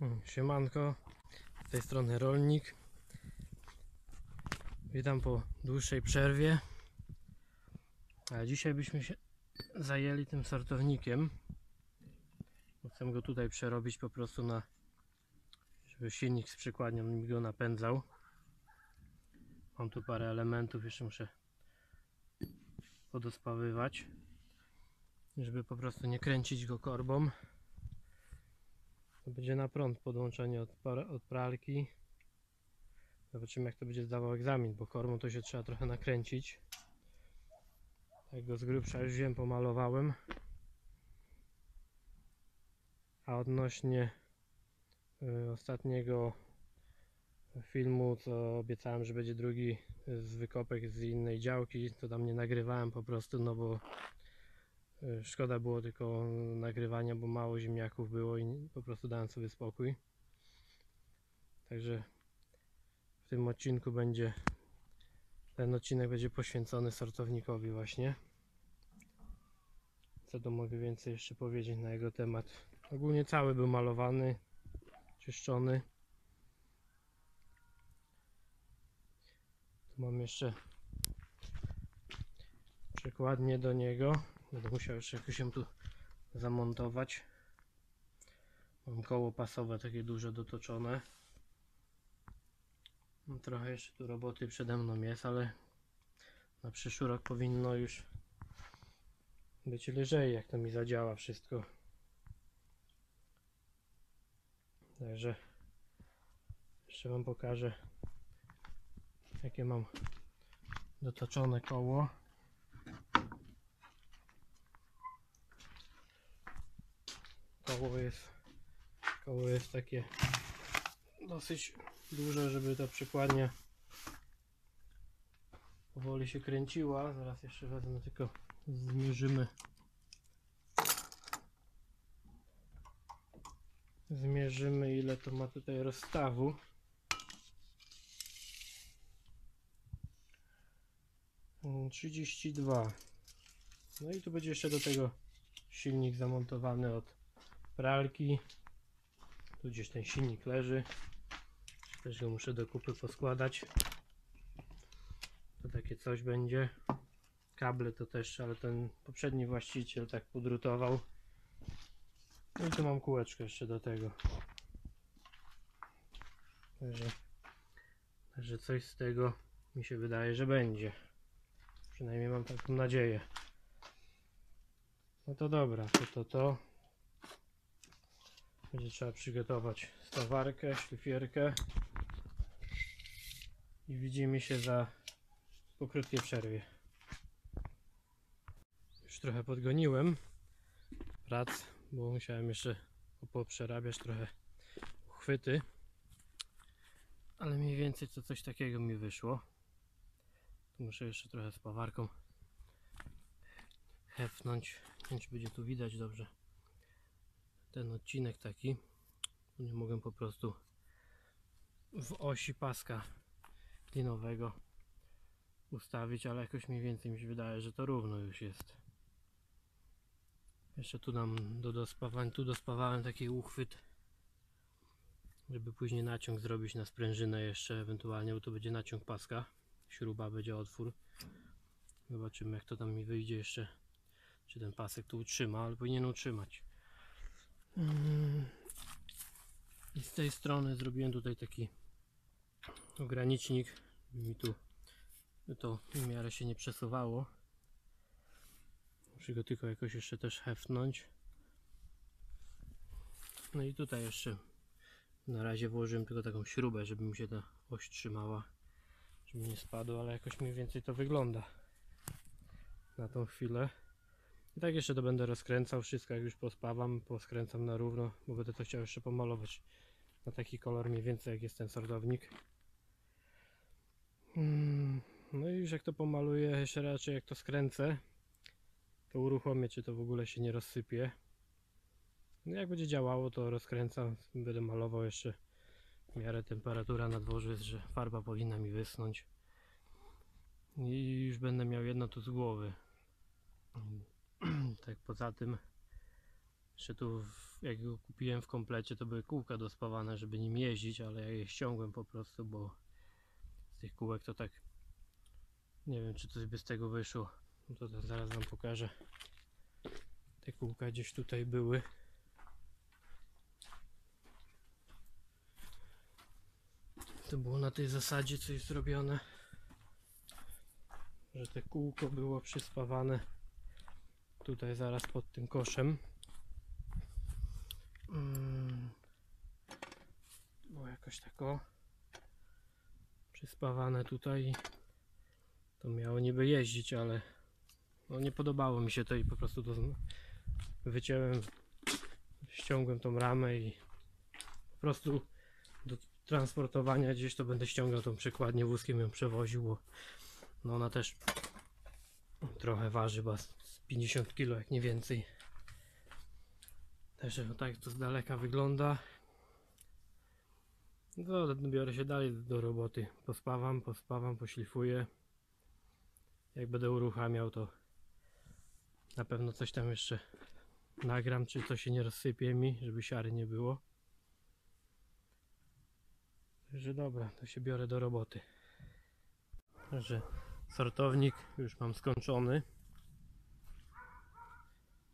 Mm, Siemanko, z tej strony rolnik. Witam po dłuższej przerwie. A dzisiaj byśmy się zajęli tym sortownikiem. Chcę go tutaj przerobić po prostu na, żeby silnik z przykładnią mi go napędzał. Mam tu parę elementów, jeszcze muszę podospawywać, żeby po prostu nie kręcić go korbą. To będzie na prąd podłączenie od, od pralki. Zobaczymy jak to będzie zdawał egzamin, bo korbą to się trzeba trochę nakręcić. Tak go z grubsza już wziąłem, pomalowałem. A odnośnie y, ostatniego filmu, co obiecałem, że będzie drugi z wykopek z innej działki, to tam nie nagrywałem po prostu, no bo szkoda było tylko nagrywania, bo mało ziemniaków było i po prostu dałem sobie spokój. Także w tym odcinku będzie ten odcinek będzie poświęcony sortownikowi właśnie. Co to mogę więcej jeszcze powiedzieć na jego temat? Ogólnie cały był malowany, czyszczony. Tu mam jeszcze przekładnię do niego. Będę musiał jeszcze jakoś ją tu zamontować. Mam koło pasowe takie duże dotoczone. No, trochę jeszcze tu roboty przede mną jest, ale na przyszły rok powinno już być lżej, jak to mi zadziała wszystko. Także jeszcze Wam pokażę, jakie mam dotoczone koło. Koło jest, koło jest takie dosyć duże, żeby ta przykładnia powoli się kręciła. Zaraz jeszcze wezmę, tylko zmierzymy. Zmierzymy ile to ma tutaj rozstawu. Mm, 32. No i tu będzie jeszcze do tego silnik zamontowany od pralki. Tu gdzieś ten silnik leży. Też go muszę do kupy poskładać. To takie coś będzie. Kable to też, ale ten poprzedni właściciel tak podrutował. No i tu mam kółeczko jeszcze do tego. Także, także coś z tego mi się wydaje, że będzie. Przynajmniej mam taką nadzieję. No to dobra, to to to. Będzie trzeba przygotować stawarkę, szlifierkę. I widzimy się za po krótkiej przerwie. Już trochę podgoniłem prac, bo musiałem jeszcze poprzerabiać trochę uchwyty. Ale mniej więcej to coś takiego mi wyszło. Tu muszę jeszcze trochę z pawarką hefnąć. Nie będzie tu widać dobrze ten odcinek taki. Nie mogę po prostu w osi paska klinowego ustawić, ale jakoś mniej więcej mi się wydaje, że to równo już jest. Jeszcze tu nam do dospawań, tu dospawałem taki uchwyt, żeby później naciąg zrobić na sprężynę jeszcze ewentualnie, bo to będzie naciąg paska, śruba będzie otwór. Zobaczymy jak to tam mi wyjdzie jeszcze, czy ten pasek tu utrzyma, ale powinien utrzymać. I z tej strony zrobiłem tutaj taki ogranicznik, mi tu to w miarę się nie przesuwało. Muszę go tylko jakoś jeszcze też hefnąć. No i tutaj jeszcze na razie włożyłem tylko taką śrubę, żeby mi się ta oś trzymała, żeby nie spadło, ale jakoś mniej więcej to wygląda na tą chwilę. I tak jeszcze to będę rozkręcał wszystko, jak już pospawam, poskręcam na równo, bo będę to chciał jeszcze pomalować na taki kolor mniej więcej jak jest ten sortownik. Mm, No i już jak to pomaluję, jeszcze raczej jak to skręcę, to uruchomię, czy to w ogóle się nie rozsypie. No jak będzie działało, to rozkręcam, będę malował jeszcze w miarę temperatura na dworze jest, że farba powinna mi wysnąć. I już będę miał jedno tu z głowy. Tak poza tym Jeszcze tu, jak go kupiłem w komplecie, to były kółka dospawane, żeby nim jeździć, ale ja je ściągłem po prostu, bo z tych kółek to tak nie wiem, czy coś by z tego wyszło. No to, to zaraz wam pokażę. Te kółka gdzieś tutaj były. To było na tej zasadzie coś zrobione, że te kółko było przyspawane tutaj zaraz pod tym koszem. Mm. Było jakoś tak o przyspawane tutaj. To miało niby jeździć, ale no nie podobało mi się to i po prostu to wyciąłem, ściągłem tą ramę i po prostu do transportowania gdzieś to będę ściągał tą przekładnię wózkiem ją przewoził, bo no ona też trochę waży, bo 50 kg jak nie więcej. Także no tak to z daleka wygląda. No, biorę się dalej do roboty. Pospawam, pospawam, poszlifuję. Jak będę uruchamiał, to na pewno coś tam jeszcze nagram, czy to się nie rozsypie mi, żeby siary nie było. Także dobra, to się biorę do roboty. Także sortownik już mam skończony.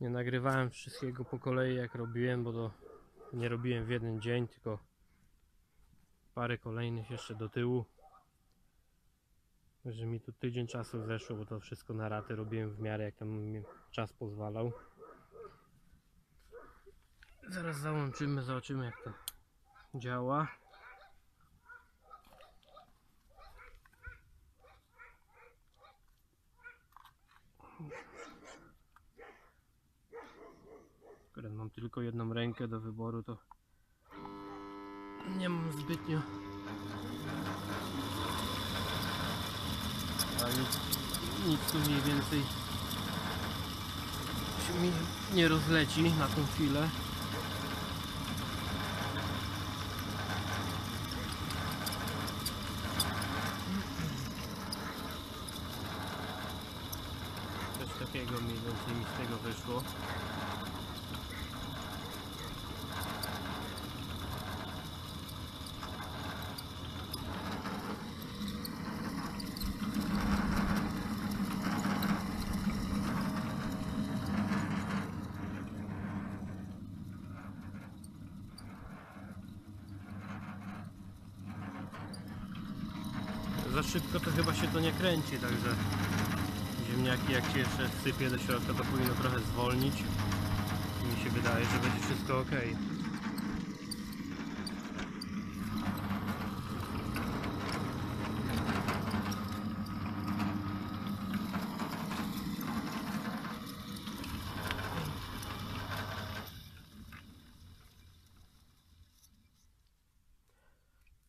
Nie nagrywałem wszystkiego po kolei jak robiłem, bo to nie robiłem w jeden dzień, tylko parę kolejnych jeszcze do tyłu. Że mi tu tydzień czasu zeszło, bo to wszystko na raty robiłem w miarę jak tam czas pozwalał. Zaraz załączymy, zobaczymy jak to działa. Mam tylko jedną rękę do wyboru, to nie mam zbytnio. Nic, nic tu mniej więcej się mi nie rozleci na tą chwilę. Coś takiego mniej więcej mi z tego wyszło. Za szybko to chyba się to nie kręci, także ziemniaki jak się jeszcze sypie do środka to powinno trochę zwolnić. Mi się wydaje, że będzie wszystko ok.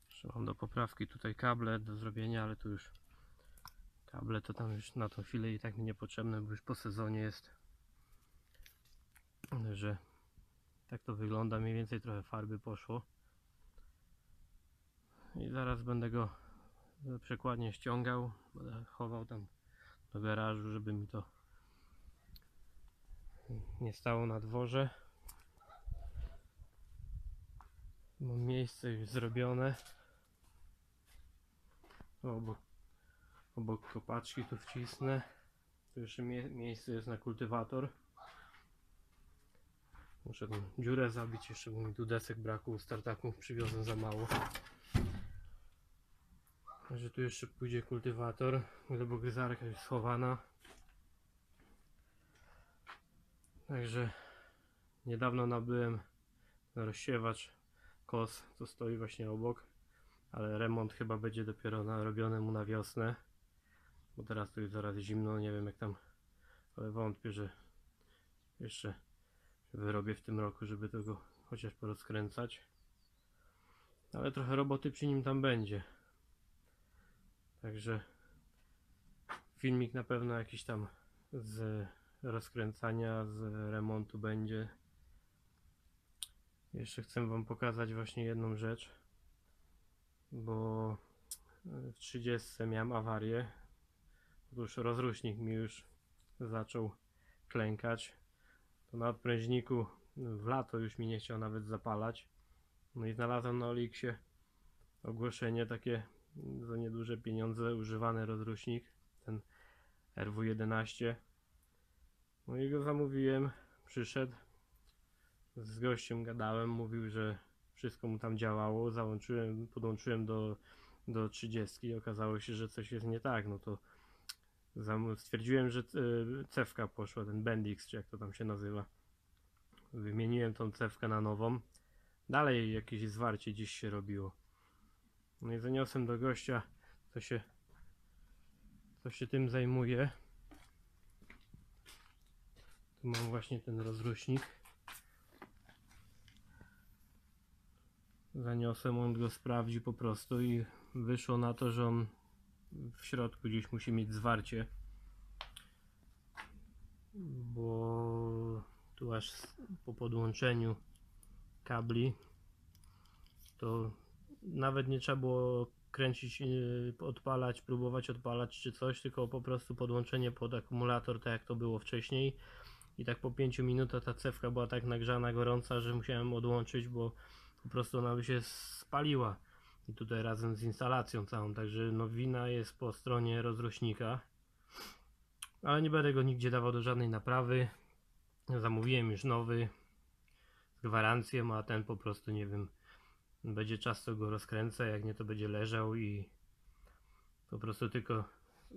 Jeszcze Mam do poprawki tutaj kable do zrobienia, ale tu już kable to tam już na tą chwilę i tak mi niepotrzebne, bo już po sezonie jest. Że tak to wygląda, mniej więcej trochę farby poszło. I zaraz będę go przekładnie ściągał, będę chował tam do garażu, żeby mi to nie stało na dworze. Mam miejsce już zrobione. Obok, obok kopaczki tu wcisnę. Tu jeszcze mie miejsce jest na kultywator. Muszę tą dziurę zabić jeszcze, bo mi tu desek braku startaków przywiozłem za mało. Także tu jeszcze pójdzie kultywator, glebogryzarka jest schowana. Także niedawno nabyłem rozsiewacz kos, co stoi właśnie obok ale remont chyba będzie dopiero na, robiony mu na wiosnę. Bo teraz tu jest zaraz zimno, nie wiem jak tam. Ale wątpię, że jeszcze wyrobię w tym roku, żeby tego chociaż porozkręcać. Ale trochę roboty przy nim tam będzie. Także filmik na pewno jakiś tam z rozkręcania, z remontu będzie. Jeszcze chcę wam pokazać właśnie jedną rzecz bo w 30 miałem awarię. Otóż rozrusznik mi już zaczął klękać. To na odprężniku w lato już mi nie chciał nawet zapalać. No i znalazłem na Oliksie ogłoszenie takie za nieduże pieniądze, używany rozrusznik, ten RW11. No i go zamówiłem, przyszedł, z gościem gadałem, mówił, że wszystko mu tam działało, załączyłem, podłączyłem do, do 30 i okazało się, że coś jest nie tak, no to stwierdziłem, że y, cewka poszła, ten Bendix, czy jak to tam się nazywa. Wymieniłem tą cewkę na nową. Dalej jakieś zwarcie dziś się robiło. No i zaniosłem do gościa, co się, co się tym zajmuje. Tu mam właśnie ten rozrusznik. Zaniosłem, on go sprawdzi po prostu i wyszło na to, że on w środku gdzieś musi mieć zwarcie. Bo tu aż po podłączeniu kabli to nawet nie trzeba było kręcić, yy, odpalać, próbować odpalać czy coś, tylko po prostu podłączenie pod akumulator, tak jak to było wcześniej. I tak po 5 minutach ta cewka była tak nagrzana, gorąca, że musiałem odłączyć, bo po prostu ona by się spaliła. I tutaj razem z instalacją całą, także no wina jest po stronie rozrośnika. Ale nie będę go nigdzie dawał do żadnej naprawy. Zamówiłem już nowy z gwarancją, a ten po prostu nie wiem. Będzie czas to go rozkręcę, jak nie to będzie leżał i po prostu tylko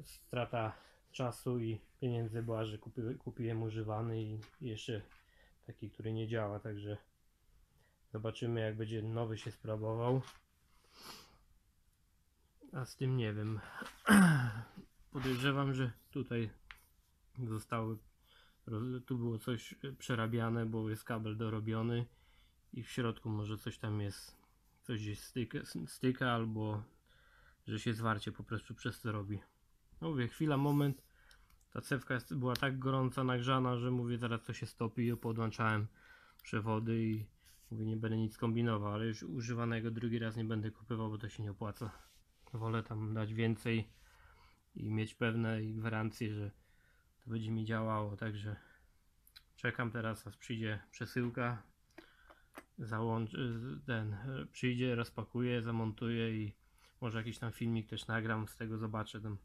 strata czasu i pieniędzy była, że kupi, kupiłem używany i jeszcze taki, który nie działa, także zobaczymy jak będzie nowy się sprawował. A z tym nie wiem. Podejrzewam, że tutaj zostały. Tu było coś przerabiane, bo jest kabel dorobiony i w środku może coś tam jest. Coś gdzieś styka, styka albo że się zwarcie po prostu przez to robi. No mówię, chwila, moment. Ta cewka była tak gorąca, nagrzana, że mówię, zaraz to się stopi. I podłączałem przewody i mówię, nie będę nic kombinował, ale już używanego drugi raz nie będę kupował, bo to się nie opłaca. Wolę tam dać więcej i mieć pewne gwarancje, że to będzie mi działało. Także czekam teraz, aż przyjdzie przesyłka. Załącz, ten przyjdzie, rozpakuję, zamontuję i może jakiś tam filmik też nagram, z tego zobaczę. Tam.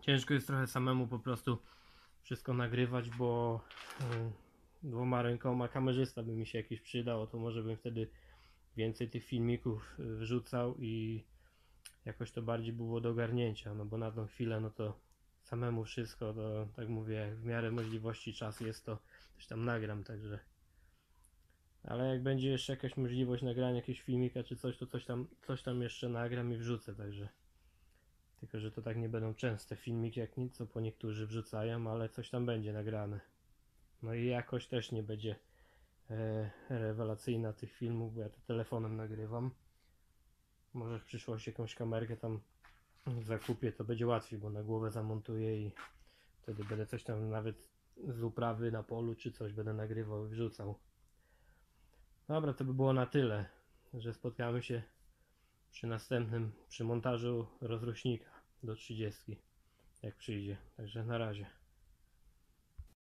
Ciężko jest trochę samemu po prostu wszystko nagrywać, bo y, dwoma rękoma kamerzysta by mi się jakiś przydał, to może bym wtedy więcej tych filmików y, wrzucał i jakoś to bardziej było do ogarnięcia, no bo na tą chwilę no to samemu wszystko, to tak mówię, w miarę możliwości czas jest to coś tam nagram, także ale jak będzie jeszcze jakaś możliwość nagrania jakiegoś filmika czy coś, to coś tam, coś tam jeszcze nagram i wrzucę, także tylko, że to tak nie będą częste filmiki jak nic, co po niektórzy wrzucają, ale coś tam będzie nagrane. No i jakoś też nie będzie e, rewelacyjna tych filmów, bo ja to telefonem nagrywam. Może w przyszłości jakąś kamerkę tam zakupię, to będzie łatwiej, bo na głowę zamontuję i wtedy będę coś tam nawet z uprawy na polu czy coś będę nagrywał i wrzucał. Dobra, to by było na tyle, że spotkamy się przy następnym, przy montażu rozrusznika do 30, jak przyjdzie. Także na razie.